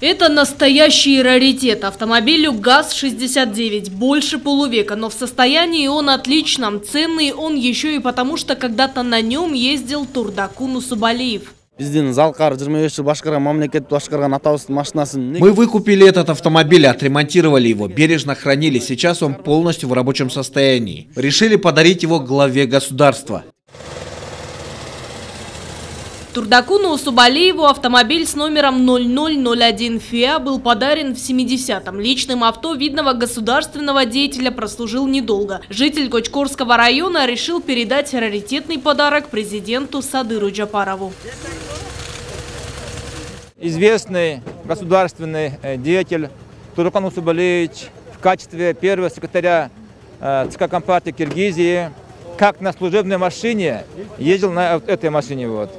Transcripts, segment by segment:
Это настоящий раритет. Автомобилю ГАЗ-69. Больше полувека, но в состоянии он отличном. Ценный он еще и потому, что когда-то на нем ездил Турдакун Усубалиев. Мы выкупили этот автомобиль, отремонтировали его, бережно хранили. Сейчас он полностью в рабочем состоянии. Решили подарить его главе государства. Турдакуну Усубалиеву автомобиль с номером 0001 ФИА был подарен в 70-м. Личным авто видного государственного деятеля прослужил недолго. Житель Кочкорского района решил передать раритетный подарок президенту Садыру Джапарову. известный государственный э, деятель Туркан Усубалевич в качестве первого секретаря э, ЦК Компартии Киргизии как на служебной машине ездил на этой машине. Вот.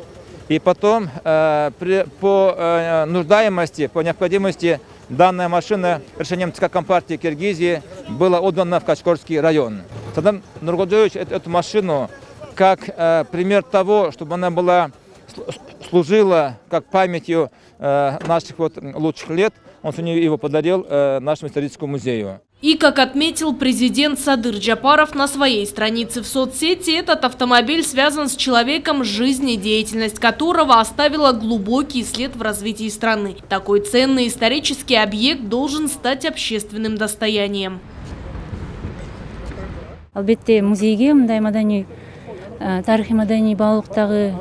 И потом э, при- по э, нуждаемости, по необходимости данная машина решением ЦК Компартии Киргизии была отдана в Качкорский район. Садам Нургоджевич эту, эту машину как э, пример того, чтобы она была сл- служила как памятью э, наших вот лучших лет. Он сегодня его подарил э, нашему историческому музею. И, как отметил президент Садыр Джапаров на своей странице в соцсети, этот автомобиль связан с человеком, жизнедеятельность которого оставила глубокий след в развитии страны. Такой ценный исторический объект должен стать общественным достоянием. албетте музейге мындай маданий э,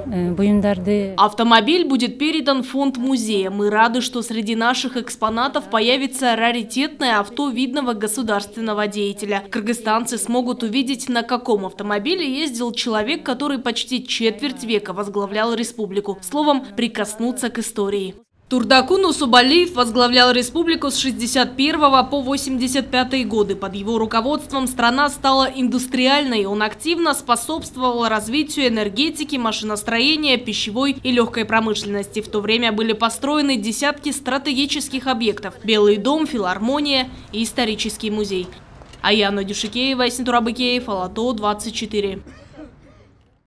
э, Автомобиль будет передан в фонд музея. Мы рады, что среди наших экспонатов появится раритетное авто видного государственного деятеля. Кыргызстанцы смогут увидеть, на каком автомобиле ездил человек, который почти четверть века возглавлял республику. Словом, прикоснуться к истории. Турдакун Усубалиев возглавлял республику с 61 по 85 годы. Под его руководством страна стала индустриальной. Он активно способствовал развитию энергетики, машиностроения, пищевой и легкой промышленности. В то время были построены десятки стратегических объектов. Белый дом, филармония и исторический музей. Аяна Дюшикеева, Синтурабыкеев, Алато, 24.